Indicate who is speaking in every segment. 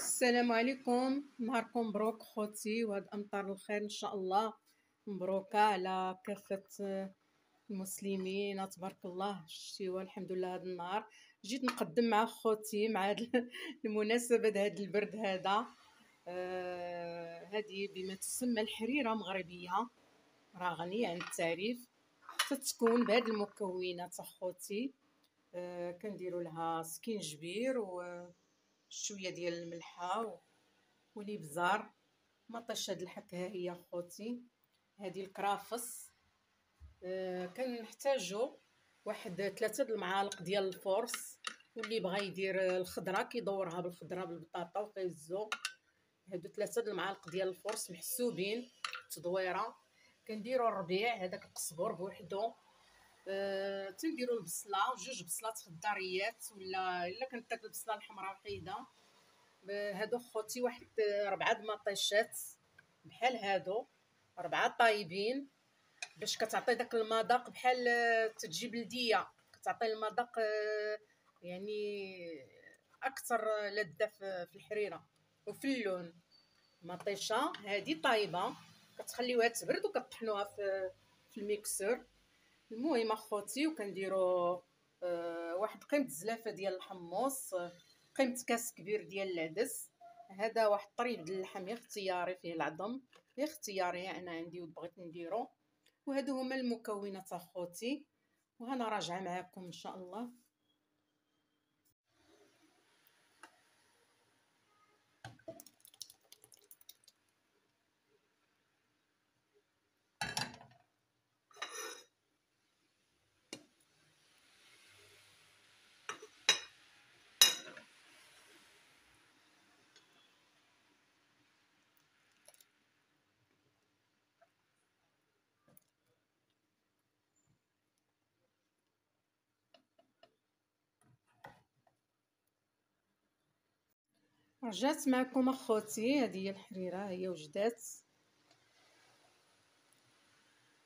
Speaker 1: السلام عليكم نهاركم مبروك خوتي وهاد أمطار الخير إن شاء الله. مبروكة على كافة المسلمين تبارك الله. شتيوا الحمد لله هذا النهار. جيت نقدم مع خوتي مع هاد المناسبة هاد البرد هذا. آه بما تسمى الحريرة مغربية. راه غنية عن التعريف. تتكون بهاد المكونات أخوتي. آه كنديروا لها سكينجبير و شوية ديال الملحة والابزار مطيش هاد الحك ها هي خوتي. هذه الكرافس آه كنحتاجو واحد ثلاثة المعالق ديال الفورس واللي بغى يدير الخضرة كيدورها بالخضرة بالبطاطا وكيزو هادو ثلاثة المعالق ديال الفورس محسوبين تدويرة. كنديرو الربيع هذاك القزبر بوحدو. أه تنديرو البصلة جوج بصلات خضاريات ولا إلا كانت داك البصلة الحمراء وحيدة. هادو خوتي واحد ربعة د مطيشات بحال هادو ربعة طايبين باش كتعطي داك المذاق بحال تجي بلديه كتعطي المذاق يعني أكثر لذة في الحريرة. وفي اللون مطيشة هذه طايبة كتخليوها تبرد وكطحنوها في الميكسور. المهم اخوتي وكنديروا آه واحد قيمة الزلافة ديال الحمص قيمة كاس كبير ديال العدس. هذا واحد طريف ديال اللحم اختياري فيه العظم اختياري أنا عندي وبغيت نديرو. وهادو هما المكونات اخوتي. وهنا راجعه معكم إن شاء الله. رجعت معكم أخوتي هذه هي الحريرة هي وجدات.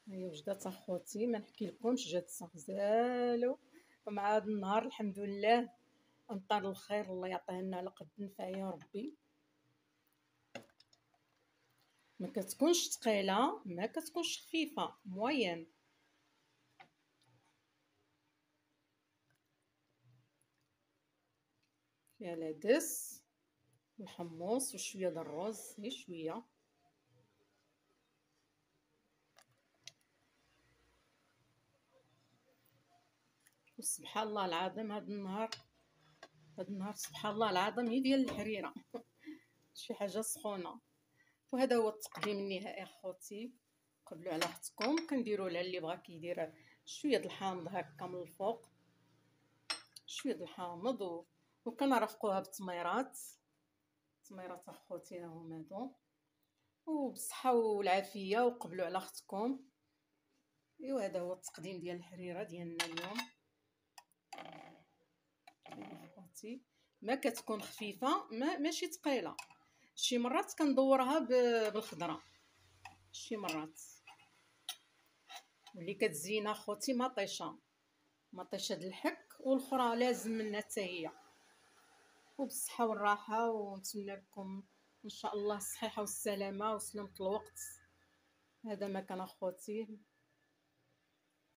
Speaker 1: هي وجدات أخوتي ما نحكي لكمش جات غزالو ومع هذا النهار الحمد لله أمطار الخير الله يعطيها لنا على قد نفع يا ربي. ما كتكونش ثقيلة ما كتكونش خفيفة موين. فيها العدس الحمص وشوية د الرز غير شوية. وسبحان الله العظيم هذا النهار هذا النهار سبحان الله العظيم هي ديال الحريرة. شي حاجة سخونة. وهذا هو التقديم النهائي أخوتي. قبلوا على أختكم كنديروا لها اللي بغا كيدير شوية د الحامض هكا من الفوق. شوية د الحامض و... وكنرافقوها بالتميرات التميرات اخوتي هما هادو وبالصحة والعافية وقبلوا على أختكم. إيوا هذا هو التقديم ديال الحريرة ديالنا اليوم. اخوتي ما كتكون خفيفة ما ماشي ثقيلة. شي مرات كندورها بالخضرة. شي مرات. واللي كتزين اخوتي مطيشة. مطيشة د الحك والأخرى لازم منها حتى وبالصحة والراحة ونتمنى لكم إن شاء الله الصحيحة والسلامة وسلامة الوقت. هذا ما كان أخوتي.